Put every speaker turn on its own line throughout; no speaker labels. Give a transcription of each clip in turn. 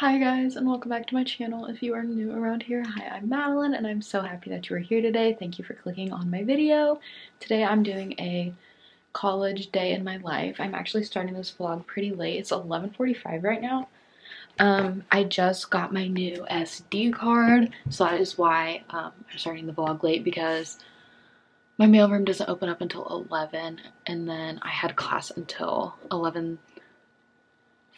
Hi guys and welcome back to my channel. If you are new around here, hi I'm Madeline and I'm so happy that you are here today. Thank you for clicking on my video. Today I'm doing a college day in my life. I'm actually starting this vlog pretty late. It's 11.45 right now. Um, I just got my new SD card so that is why um, I'm starting the vlog late because my mailroom doesn't open up until 11 and then I had class until 11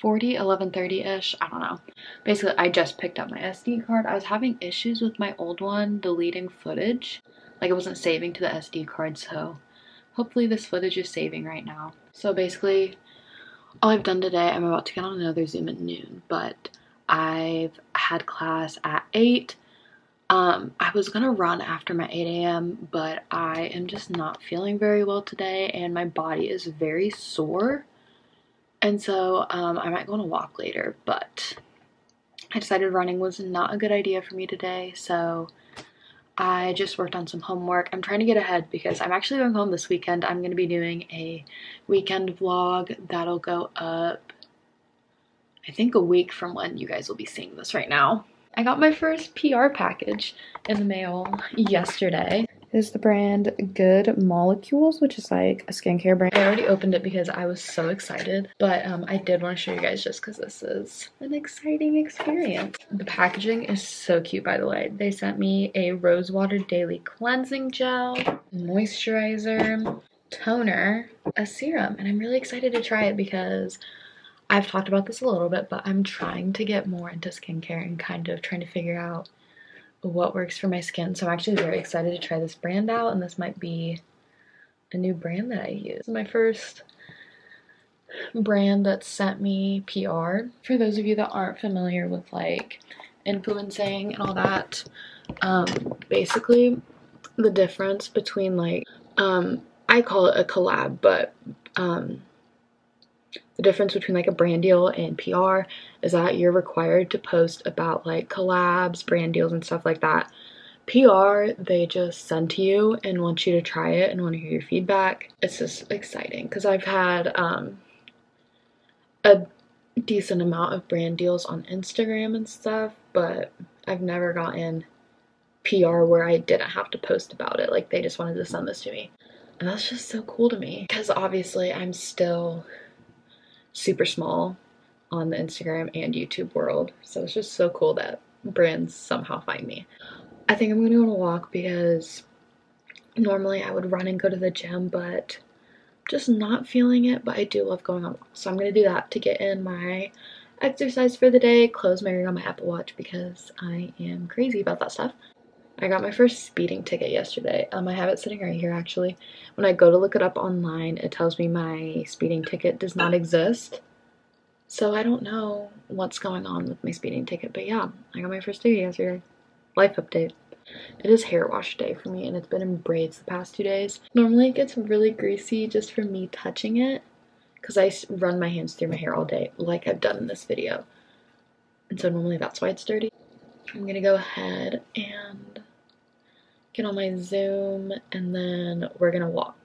40 11:30ish i don't know basically i just picked up my sd card i was having issues with my old one deleting footage like it wasn't saving to the sd card so hopefully this footage is saving right now so basically all i've done today i'm about to get on another zoom at noon but i've had class at 8 um, I was gonna run after my 8 a.m., but I am just not feeling very well today, and my body is very sore. And so um, I might go on a walk later, but I decided running was not a good idea for me today. So I just worked on some homework. I'm trying to get ahead because I'm actually going home this weekend. I'm going to be doing a weekend vlog that'll go up, I think, a week from when you guys will be seeing this right now. I got my first PR package in the mail yesterday is the brand Good Molecules, which is like a skincare brand. I already opened it because I was so excited, but um, I did want to show you guys just because this is an exciting experience. The packaging is so cute, by the way. They sent me a Rosewater Daily Cleansing Gel, moisturizer, toner, a serum, and I'm really excited to try it because I've talked about this a little bit, but I'm trying to get more into skincare and kind of trying to figure out what works for my skin. So I'm actually very excited to try this brand out and this might be a new brand that I use. My first brand that sent me PR. For those of you that aren't familiar with like influencing and all that, um, basically the difference between like, um, I call it a collab, but um, the difference between like a brand deal and PR is that you're required to post about like collabs, brand deals, and stuff like that. PR, they just send to you and want you to try it and want to hear your feedback. It's just exciting because I've had um, a decent amount of brand deals on Instagram and stuff, but I've never gotten PR where I didn't have to post about it. Like they just wanted to send this to me. And that's just so cool to me because obviously I'm still super small on the Instagram and YouTube world. So it's just so cool that brands somehow find me. I think I'm gonna go on a walk because normally I would run and go to the gym, but just not feeling it, but I do love going on walks. So I'm gonna do that to get in my exercise for the day, close my ring on my Apple Watch because I am crazy about that stuff. I got my first speeding ticket yesterday. Um, I have it sitting right here actually. When I go to look it up online, it tells me my speeding ticket does not exist. So I don't know what's going on with my speeding ticket, but yeah, I got my first ticket yesterday. Life update. It is hair wash day for me and it's been in braids the past two days. Normally it gets really greasy just from me touching it because I run my hands through my hair all day like I've done in this video. And so normally that's why it's dirty. I'm gonna go ahead and on my Zoom, and then we're gonna walk.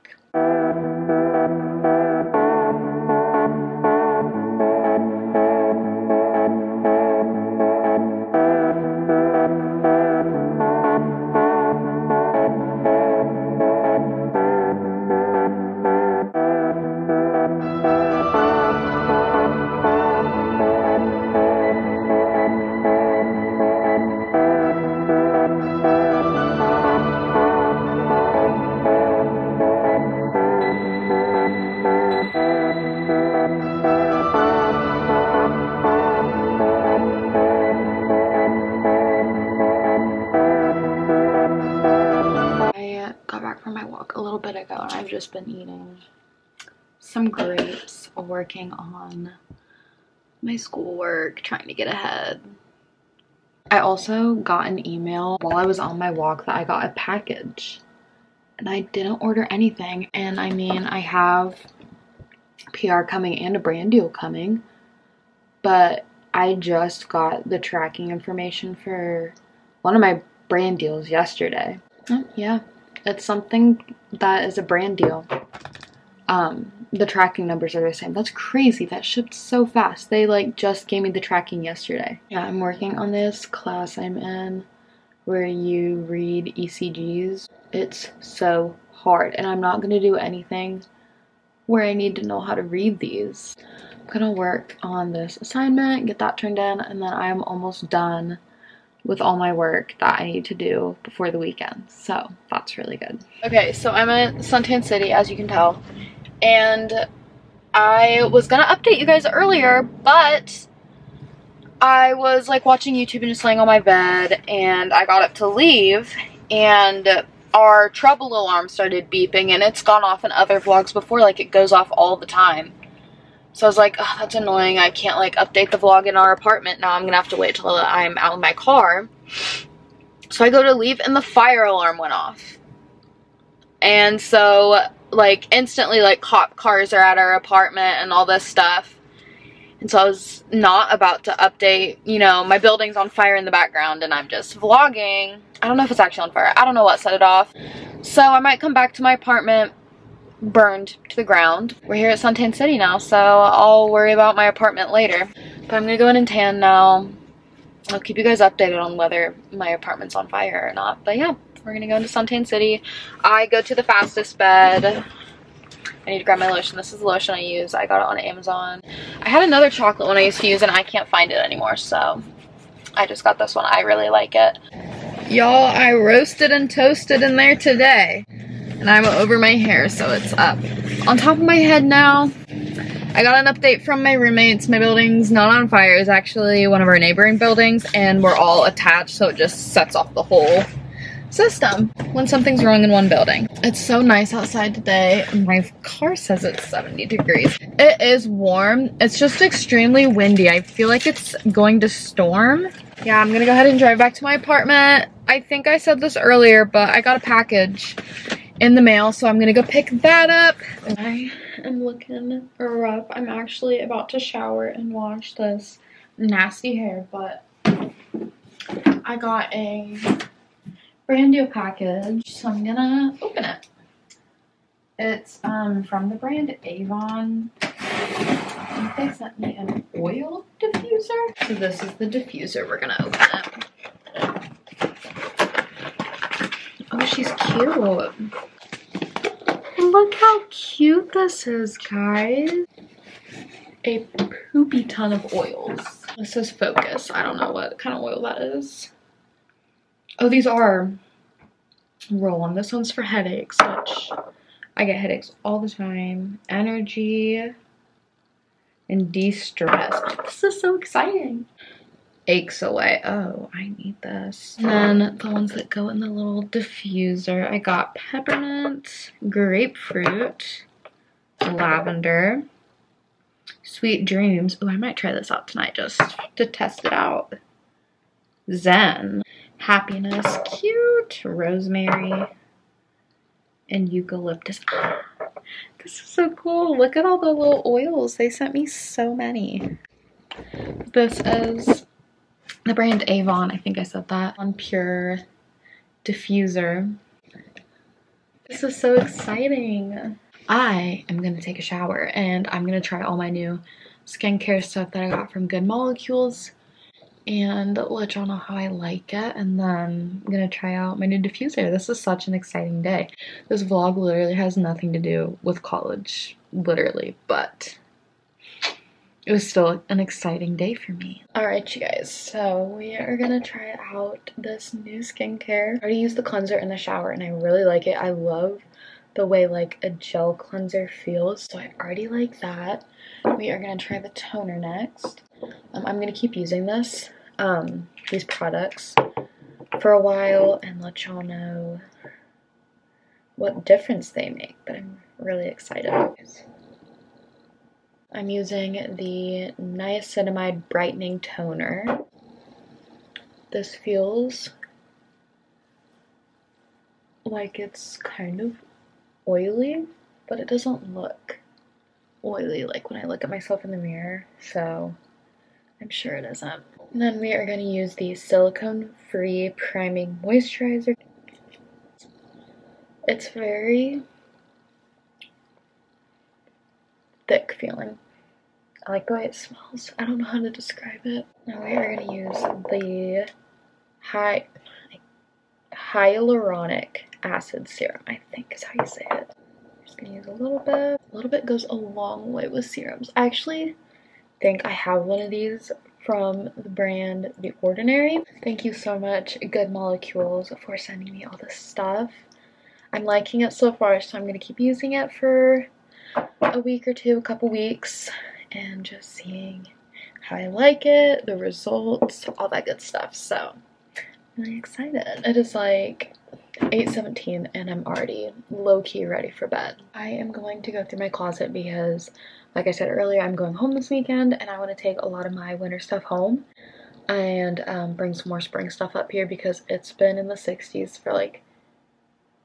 Just been eating some grapes, working on my schoolwork, trying to get ahead. I also got an email while I was on my walk that I got a package and I didn't order anything. And I mean, I have PR coming and a brand deal coming, but I just got the tracking information for one of my brand deals yesterday. Oh, yeah, it's something that is a brand deal. Um, the tracking numbers are the same. That's crazy. That shipped so fast. They like just gave me the tracking yesterday. Yeah, I'm working on this class I'm in where you read ECGs. It's so hard and I'm not going to do anything where I need to know how to read these. I'm going to work on this assignment, get that turned in, and then I'm almost done with all my work that I need to do before the weekend. So that's really good. Okay, so I'm at Suntan City, as you can tell, and I was gonna update you guys earlier, but I was like watching YouTube and just laying on my bed, and I got up to leave, and our trouble alarm started beeping, and it's gone off in other vlogs before, like it goes off all the time. So I was like, oh, that's annoying. I can't like update the vlog in our apartment. Now I'm gonna have to wait till I'm out in my car. So I go to leave and the fire alarm went off. And so like instantly like cop cars are at our apartment and all this stuff. And so I was not about to update, you know, my building's on fire in the background and I'm just vlogging. I don't know if it's actually on fire. I don't know what set it off. So I might come back to my apartment burned to the ground. We're here at Suntan City now, so I'll worry about my apartment later. But I'm gonna go in and tan now. I'll keep you guys updated on whether my apartment's on fire or not. But yeah, we're gonna go into Suntan City. I go to the fastest bed. I need to grab my lotion. This is the lotion I use. I got it on Amazon. I had another chocolate one I used to use and I can't find it anymore, so I just got this one. I really like it. Y'all, I roasted and toasted in there today and I'm over my hair so it's up on top of my head now. I got an update from my roommates. My building's not on fire. It's actually one of our neighboring buildings and we're all attached so it just sets off the whole system when something's wrong in one building. It's so nice outside today. My car says it's 70 degrees. It is warm. It's just extremely windy. I feel like it's going to storm. Yeah, I'm gonna go ahead and drive back to my apartment. I think I said this earlier, but I got a package in the mail, so I'm gonna go pick that up. I am looking rough. I'm actually about to shower and wash this nasty hair, but I got a brand new package, so I'm gonna open it. It's um from the brand Avon. I think they sent me an oil diffuser. So this is the diffuser. We're gonna open it. Oh, she's cute. Look how cute this is, guys. A poopy ton of oils. This is Focus. I don't know what kind of oil that is. Oh, these are roll-on. This one's for headaches, which I get headaches all the time. Energy and de-stress. This is so exciting aches away. Oh, I need this. And then the ones that go in the little diffuser. I got peppermint, grapefruit, lavender, sweet dreams. Oh, I might try this out tonight just to test it out. Zen, happiness, cute, rosemary, and eucalyptus. This is so cool. Look at all the little oils. They sent me so many. This is the brand Avon, I think I said that, on Pure Diffuser. This is so exciting. I am going to take a shower and I'm going to try all my new skincare stuff that I got from Good Molecules and let y'all know how I like it and then I'm gonna try out my new diffuser. This is such an exciting day. This vlog literally has nothing to do with college, literally, but it was still an exciting day for me. Alright you guys, so we are gonna try out this new skincare. I already used the cleanser in the shower and I really like it. I love the way like a gel cleanser feels, so I already like that. We are gonna try the toner next. Um, I'm gonna keep using this, um, these products for a while and let y'all know what difference they make, but I'm really excited. I'm using the Niacinamide Brightening Toner. This feels like it's kind of oily, but it doesn't look oily like when I look at myself in the mirror, so I'm sure it isn't. And then we are going to use the silicone-free priming moisturizer. It's very thick feeling. I like the way it smells. I don't know how to describe it. Now we are going to use the hy hyaluronic acid serum, I think is how you say it. Just going to use a little bit. A little bit goes a long way with serums. I actually think I have one of these from the brand The Ordinary. Thank you so much, Good Molecules, for sending me all this stuff. I'm liking it so far, so I'm going to keep using it for a week or two, a couple weeks, and just seeing how I like it, the results, all that good stuff. So, I'm really excited. It is like 8.17 and I'm already low-key ready for bed. I am going to go through my closet because, like I said earlier, I'm going home this weekend and I want to take a lot of my winter stuff home and um, bring some more spring stuff up here because it's been in the 60s for like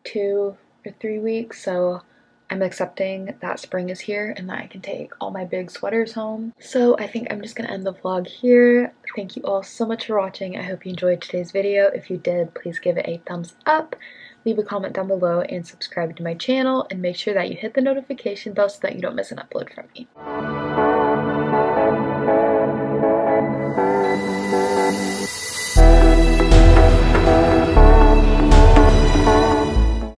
two or three weeks. So I'm accepting that spring is here and that I can take all my big sweaters home. So I think I'm just gonna end the vlog here. Thank you all so much for watching. I hope you enjoyed today's video. If you did, please give it a thumbs up, leave a comment down below, and subscribe to my channel. And make sure that you hit the notification bell so that you don't miss an upload from me.